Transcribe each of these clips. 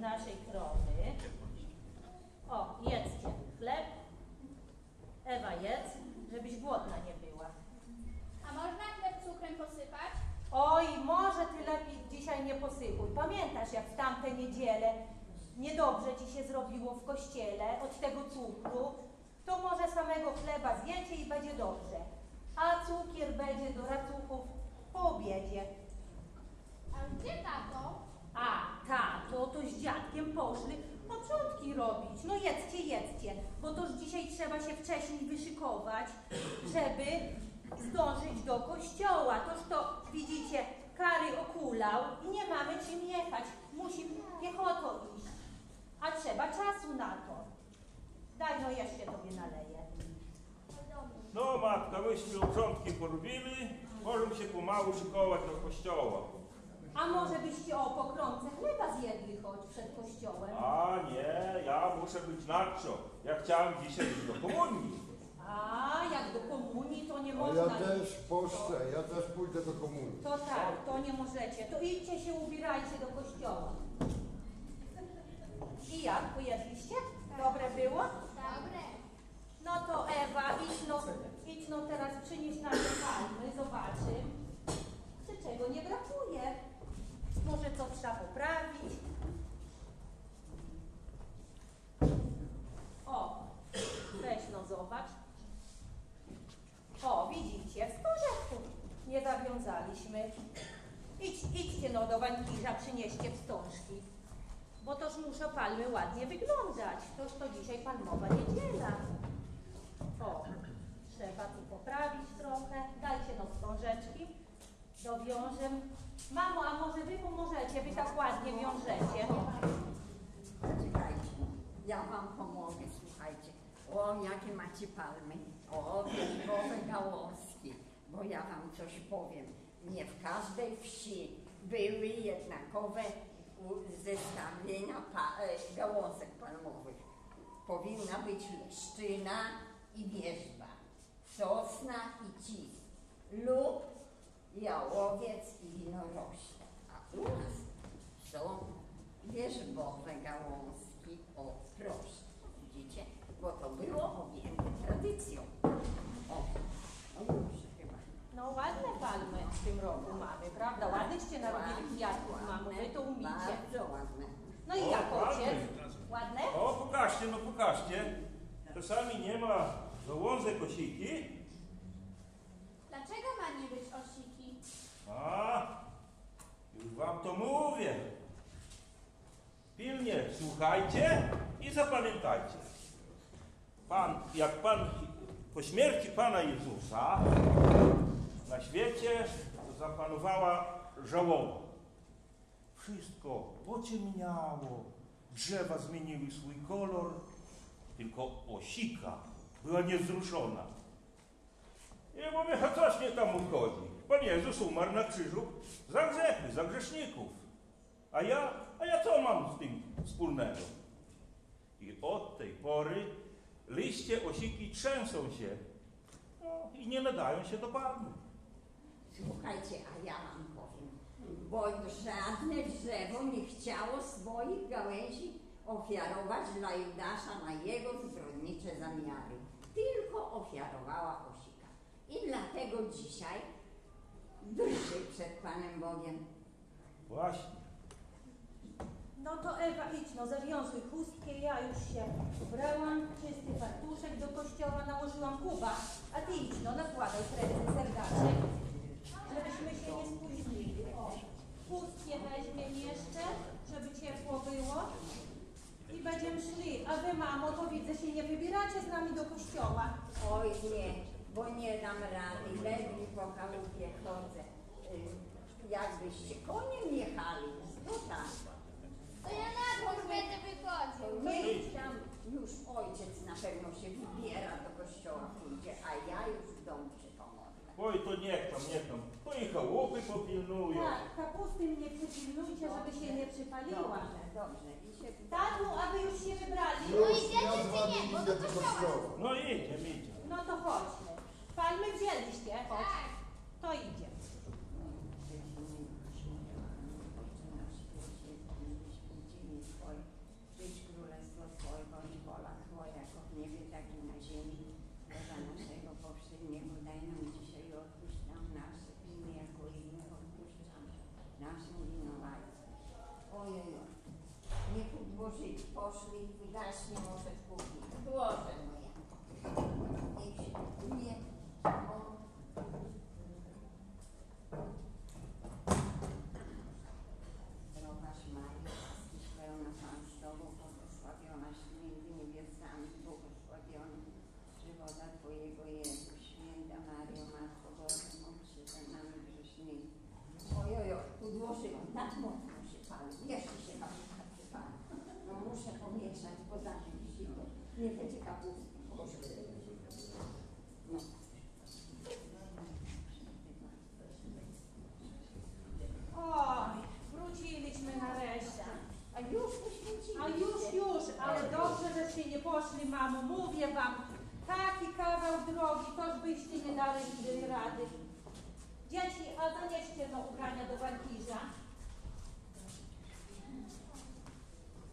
naszej krowy. O, jedzcie chleb. Ewa jedz, żebyś głodna nie była. A można chleb cukrem posypać? Oj, może ty lepiej dzisiaj nie posypuj. Pamiętasz, jak w tamte niedzielę niedobrze ci się zrobiło w kościele od tego cukru? To może samego chleba zjecie i będzie dobrze. A cukier będzie do racuchów po obiedzie. A gdzie tato? A, tato, to z dziadkiem poszli początki robić. No jedzcie, jedzcie, bo toż dzisiaj trzeba się wcześniej wyszykować, żeby zdążyć do kościoła. Toż to, widzicie, Kary okulał i nie mamy czym jechać. Musi piechotą iść, a trzeba czasu na to. Daj, no jeszcze tobie naleję. No matka, myśmy uprzątki porobili, możemy się pomału szykować do kościoła. A może byście o pokromce chleba zjedli choć przed kościołem? A nie, ja muszę być nacho. Ja chciałem dzisiaj iść do komunii. A, jak do komunii, to nie A można. ja też poszczę, ja też pójdę do komunii. To tak, to nie możecie. To idźcie się, ubierajcie do kościoła. I jak, pojedliście? Dobre było? Dobre. No to Ewa, idź no, idź no teraz przynieś nam te palmy, zobaczy, czy czego nie brakuje. Co trzeba poprawić. O, weź no zobacz. O, widzicie, w porządku. Nie zawiązaliśmy. Idź, idźcie no do wędkarza, przynieście wstążki. Bo toż muszą palmy ładnie wyglądać. Toż to dzisiaj palmowa niedziela. O, trzeba tu poprawić trochę. Dajcie no wstążeczki. Dowiążę. Mamo, a może wy pomożecie? Wy tak ładnie wiążecie. Czekajcie, ja wam pomogę, słuchajcie. O, jakie macie palmy. O, wierzbowe gałązki. Bo ja wam coś powiem. Nie w każdej wsi były jednakowe zestawienia pa, e, gałązek palmowych. Powinna być leszczyna i wierzba, sosna i cis lub jałowiec i winorośla. A u nas są wierzbowe gałązki. O, proszę, widzicie? Bo to było objęte tradycją. O, no już chyba. No ładne palmy w tym roku mamy, prawda? Ładnyście narobili kwiatków, mamo, wy to umicie. Bardzo ładne. No i O, jak ładny. ojciec? Ładne? O, pokażcie, no pokażcie. Czasami nie ma żołądek osiki. Dlaczego ma nie być osiki? A, już wam to mówię. Pilnie słuchajcie i zapamiętajcie. Pan, jak Pan po śmierci Pana Jezusa na świecie zapanowała żałoba. Wszystko pociemniało, drzewa zmieniły swój kolor, tylko osika była niewzruszona. I mówię, a coś mnie tam obchodzi. Pan Jezus umarł na krzyżu za grzechy, za grzeszników. A ja, a ja co mam z tym wspólnego? I od tej pory liście osiki trzęsą się no, i nie nadają się do palmy. Słuchajcie, a ja wam powiem, bo żadne drzewo nie chciało swoich gałęzi ofiarować dla Judasza na jego zbrodnicze zamiary. Tylko ofiarowała osika. I dlatego dzisiaj drży przed Panem Bogiem. Właśnie. No to Ewa, idź no, zawiązuj chustkę, ja już się ubrałam, czysty fartuszek do kościoła, nałożyłam kuba, a ty idź no, nakładaj serdaczek, żebyśmy się nie spóźnili. O, chustkę weźmiem jeszcze, żeby ciepło było i będziemy szli. A wy, mamo, to widzę, wybieracie z nami do kościoła. Oj nie, bo nie dam rady, ledwie po chałupie chodzę. Y, Jakbyście koniem jechali, no tak. To ja na dwór będę wychodził. Nie tam już ojciec na pewno się wybiera do kościoła pójdzie, a ja już w domu się pomodlę. Oj, to niech tam, niech tam. To i chałupy popilnują. Tak, kapusty mnie przypilnujcie, żeby się nie przypaliła. Dobrze, dobrze. I się Tatu, a wy już się wybrali? No Już idziecie czy nie? Bo idę do kościoła. No idziemy, idziemy. No to chodźmy. Palmy wzięliście? Chodź. Tak. To idzie. Przyjdź królestwo Twoje, bądź wola Twoja, jako w niebie, tak i na ziemi. Chleba naszego powszedniego daj nam dzisiaj i odpuść nam nasze winy, jako i my odpuszczamy naszym winowajcom. Ojej, nie podłożyć, poszli i wygaśnie może w kuchni. Boże moja. Niech się nie... O, Zdrowaś Maryjo, łaskiś pełna Pan z Tobą, błogosławionaś Ty między niewiastami, błogosławiony żywota Twojego Jezus. Święta Maryjo, Matko Boża, módl się za nami grzesznymi. Ojojo, podłoży, nad mocno się pali, jeszcze się kapusta przypali. No muszę pomieszać, bo zanim zimno, nie będzie kapusty. Boże. No. Oj, wróciliśmy nareszcie. A już poświęcili A już, już, ale dobrze, żeście nie poszli, mamo. Mówię wam, taki kawał drogi, toż byście nie dali mi rady. Dzieci, a zanieście no ubrania do bankiza.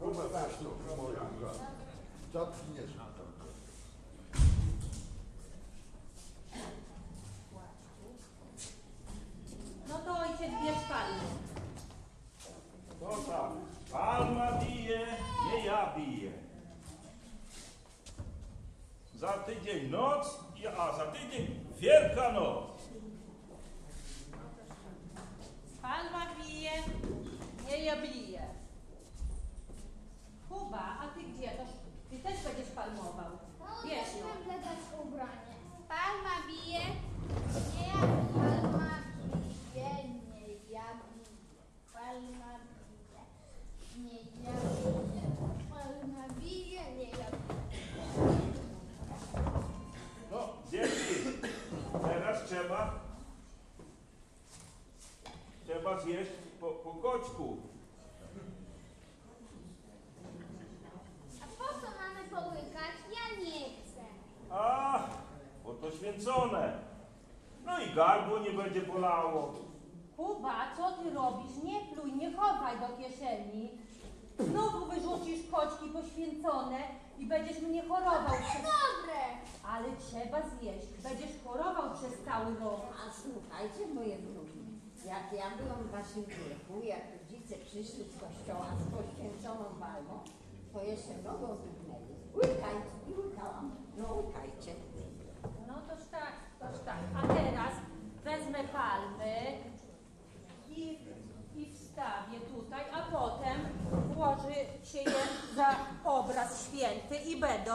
Chyba też to moja brata. Czapki nie są. No to ojciec bierz palmy. To tak. Palma bije, nie ja biję. Za tydzień noc, i- a za tydzień Wielka Noc. Palma bije, nie ja bije. Kuba, a ty gdzie? To ty też będziesz palmował. Wiesz no. Musimy dać ubranie. Palma bije. Zjeść po, po koćku. A po co mamy połykać? Ja nie chcę. A, bo to święcone. No i gardło nie będzie bolało. Kuba, co ty robisz? Nie pluj, nie chowaj do kieszeni. Znowu wyrzucisz koćki poświęcone i będziesz mnie chorował przez... Dobre. Ale trzeba zjeść. Będziesz chorował przez cały rok. A słuchajcie, moje wnuki, jak ja byłam w waszym wieku, jak rodzice przyszli z kościoła z poświęconą palmą, to jeszcze nogą wypnęli. Łykajcie i łykałam. No łykajcie. No toż tak, toż tak. A teraz wezmę palmy i, i wstawię tutaj, a potem włoży się je za obraz święty i będą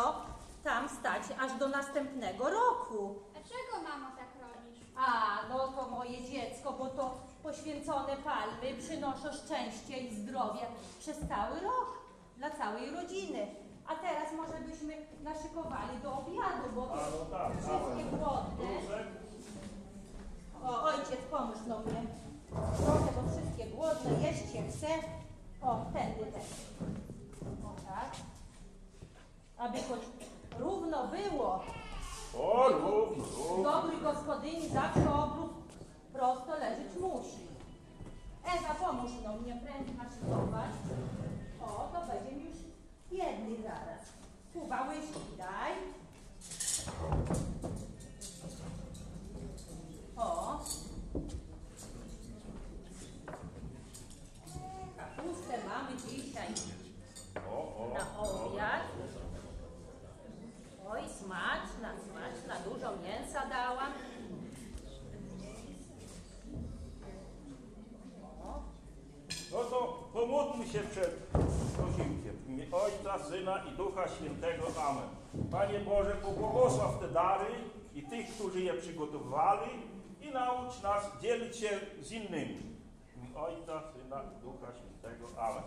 tam stać aż do następnego roku. Dlaczego mamo robisz? A, no to moje dziecko, bo to poświęcone palmy przynoszą szczęście i zdrowie przez cały rok dla całej rodziny. A teraz może byśmy naszykowali do obiadu, bo A no tak, wszystkie głodne. Różek, O, ojciec, pomóż no mnie. Trochę, bo wszystkie głodne, się chce. O, tędy też. O, tak. Aby choć równo było. O równo, równo. Dobry gospodyni zawsze obrót prosto leżeć musi. Ewa, pomóż no mnie prędzej naszykować. O, to będzie już jedny zaraz. Kuba, łyżki daj. O. Kapustę mamy dzisiaj O, o, na o. obiad. Oj, smaczna, smaczna, dużo mięsa dałam. O, No to pomódlmy się przed posiłkiem. W imię Ojca, Syna i Ducha Świętego. Amen. Panie Boże, pobłogosław te dary i tych, którzy je przygotowali i naucz nas dzielić się z innymi. W imię Ojca, Syna i Ducha Świętego. Amen.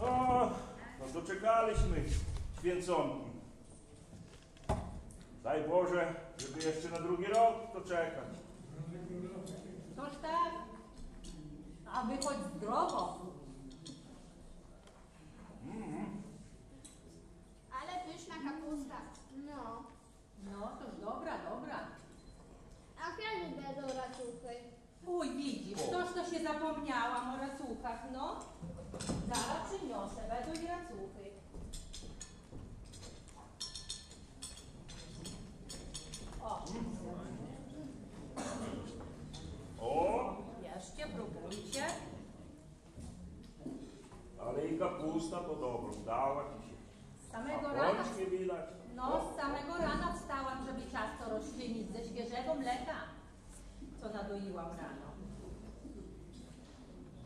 No, no doczekaliśmy święconki. Daj Boże, żeby jeszcze na drugi rok to czekać. Toż tak. A wy choć zdrowo. Ale pyszna kapusta. No. No, toż dobra, dobra. A kiedy będą racówki? Uj, widzisz, toż to się zapomniałam o racuchach, no. Zaraz przyniosę, będą i racuchy. O, O, jeszcze próbujcie. ale i kapusta to dobrą, dała ci się. Z samego A rana, bądź nie widać. no, z samego rana wstałam, żeby ciasto rozczynić ze świeżego mleka, co nadoiłam rano.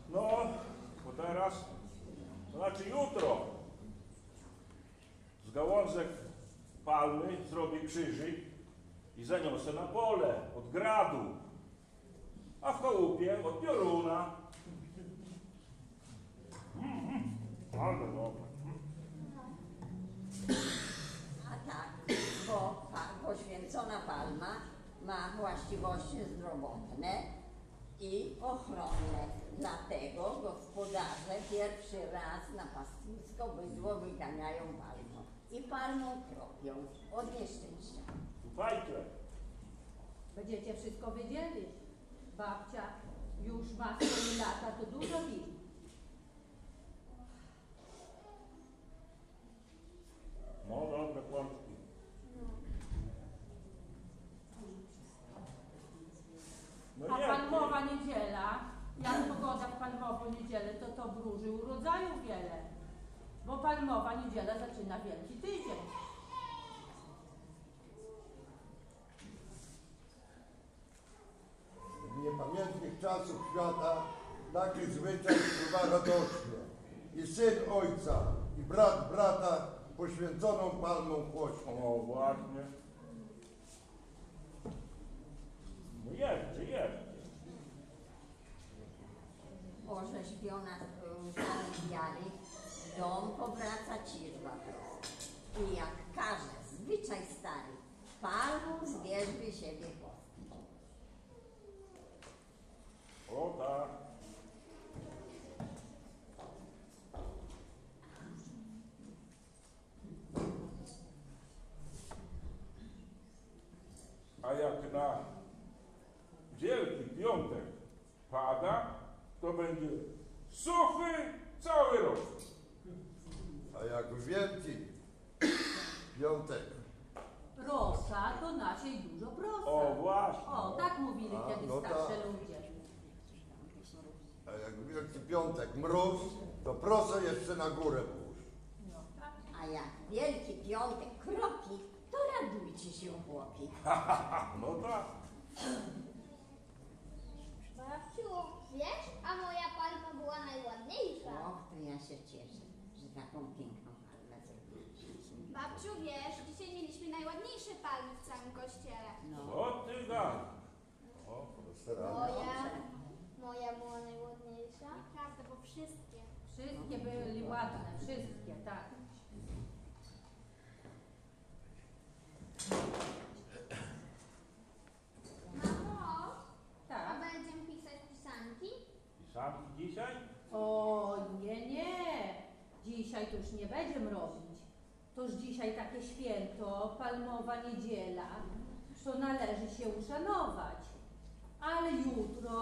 No, bo teraz, to znaczy jutro, z gałązek palmy zrobię krzyżyk i zaniosę na pole od gradu, a w chałupie od pioruna. Mm, ale dobre. A tak, bo poświęcona palma ma właściwości zdrowotne i ochronne. Dlatego gospodarze pierwszy raz na pastwisko bydło wyganiają palmą i palmą kropią od nieszczęścia. Słuchajcie, Będziecie wszystko wiedzieli. Babcia już ma swoje lata, to dużo widzi. no dobre pączki. No A nie, palmowa niedziela, jak pogoda w palmową niedzielę, to to wróży urodzaju wiele. Palmowa niedziela zaczyna wielki tydzień. Z niepamiętnych czasów świata taki zwyczaj wpływa radośnie. I syn ojca, i brat brata poświęconą palmą chłośną. O, właśnie. No jedźcie, jedźcie. Orzeźwiona różami wiary, w dom powraca prosta. I jak każe zwyczaj stary, palmą z wierzby siebie postaw. O tak. A jak na Wielki Piątek pada, to będzie suchy cały rok. A jak w Wielki Piątek Rosa to naszej dużo prosa. O, właśnie. O, tak mówili A, kiedyś no starsze tak. ludzie. A jak w Wielki Piątek mróz, to proszę jeszcze na górę pójść. No, tak. A jak Wielki Piątek kropi, to radujcie się chłopi. No tak. Babciu, wiesz, a moja palma była najładniejsza. Och, to ja się cieszę, że taką piękną. Babciu, wiesz, dzisiaj mieliśmy najładniejsze palmy w całym kościele. No, Co ty gadasz? O. Moja, moja była najładniejsza. Prawda, bo wszystkie. Wszystkie byli ładne, wszystkie, tak. Mamo, a Tak. będziemy pisać pisanki? pisanki dzisiaj? O, nie, nie. Dzisiaj to już nie będziemy robić. Toż dzisiaj takie święto, palmowa niedziela, to należy się uszanować. Ale jutro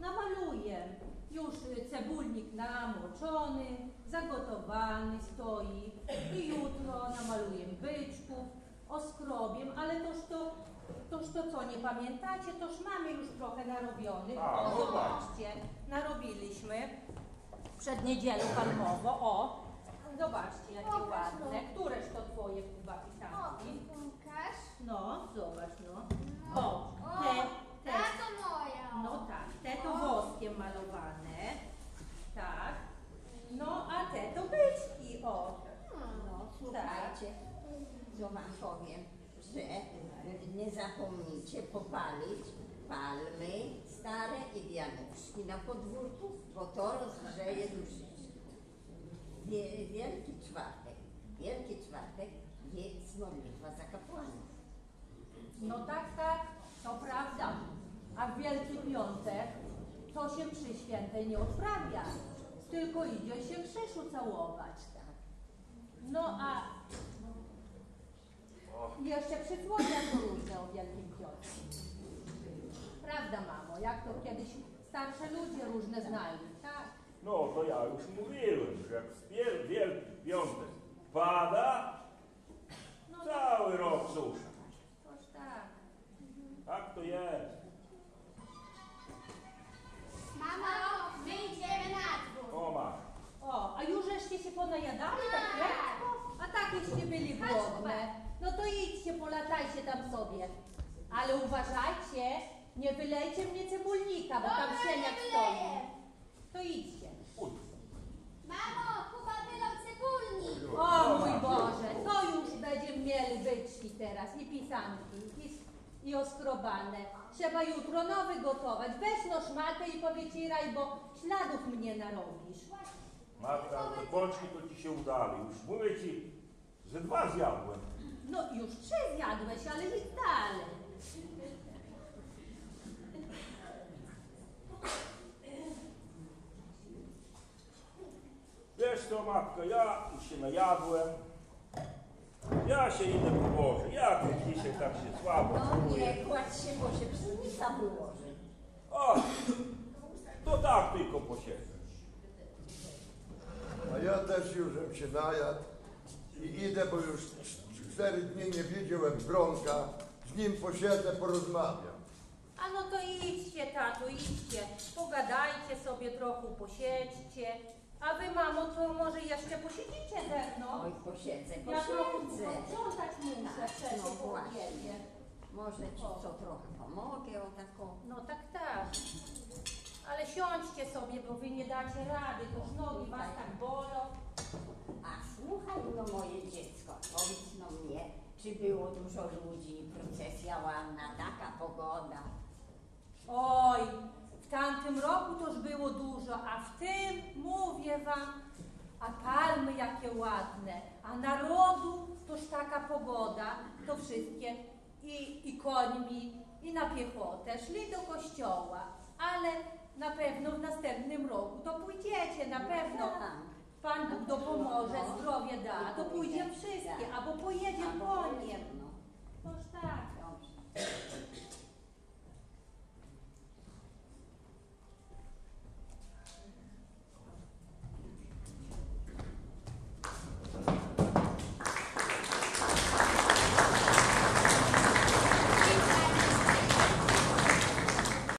namaluję. Już cebulnik namoczony, zagotowany stoi. I jutro namaluję byczków, oskrobiem, ale toż to, toż to co, nie pamiętacie? Toż mamy już trochę narobionych. A, no tak. zobaczcie, narobiliśmy przed niedzielą palmową. O, zobaczcie jakie Pokaż, ładne. no. Któreż to twoje kuba O, pisanki? No, zobacz no. O, te, te, Ta to moja. no tak, te to woskiem malowane. Tak. No, a te to byczki, o. no słuchajcie, co wam powiem, że nie zapomnijcie popalić palmy stare i wianuszki na podwórku, bo to rozgrzeje duszyczkę. Wie- Wielki czwartek, Wielki czwartek jest modlitwa za kapłanów. No tak, tak, to prawda. A w Wielki Piątek to się przy świętej nie odprawia, tylko idzie się krzyżu całować. Tak. No a jeszcze przysłonia są różne o Wielkim Piątku. Prawda, mamo, jak to kiedyś starsze ludzie różne znali, tak? No to ja już mówiłem, że jak Wielki Piątek pada, No cały rok susza. toż tak. Tak to jest. Mamo, my idziemy na dwór. O masz. O, a już żeście się ponajadali tak lekko? A takieście byli głodne. No to idźcie, polatajcie tam sobie. Ale uważajcie, nie wylejcie mnie cebulnika, bo tam Dobra, sieniak nie stoi. wyleję. To idźcie. Uj. Mamo, Kuba wylał cebulnik. O mój Boże, to już będzie mieli byczki teraz i pisanki i, oskrobane. Trzeba jutro nowy gotować. Weź no szmatę i powycieraj, bo śladów mnie narobisz. Matka, te pączki to ci się udali. Już mówię ci, że dwa zjadłem. No już trzy zjadłeś, ale idź dalej. Wiesz co, matka, ja już się najadłem. Ja się idę położę. Ja ten dzisiaj tak się słabo No czuję. nie kładź się, bo się pszenica wyłoży. O, to tak tylko posiedzę. A ja też już bym się najadł i idę, bo już cz- cztery dni nie widziałem Bronka. Z nim posiedzę, porozmawiam. A no to idźcie, tato, idźcie. Pogadajcie sobie trochę, posiedźcie. A wy, mamo, to może jeszcze posiedzicie ze mną? Oj, posiedzę, Ja trochę posiedzę. posprzątać muszę Tak, przecież no po właśnie. obiedzie. Może ci co trochę pomogę o taką. No tak, tak. Ale siądźcie sobie, bo wy nie dacie rady, to już nogi was tak bolą. A słuchaj no moje dziecko, powiedz no mnie, czy było dużo ludzi, procesja ładna, taka pogoda. Oj, w tamtym roku to już było dużo, a w tym, mówię wam, a palmy jakie ładne, a narodu toż taka pogoda, to wszystkie i, i końmi, i na piechotę szli do kościoła, ale na pewno w następnym roku to pójdziecie, na pewno. Tak. Pan Bóg dopomoże, zdrowie da, to pójdziemy wszystkie, albo Albo koniem. pojedziemy, no. Toż tak. Dobrze.